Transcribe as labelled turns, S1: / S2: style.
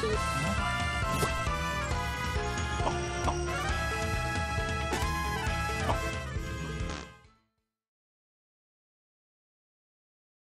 S1: to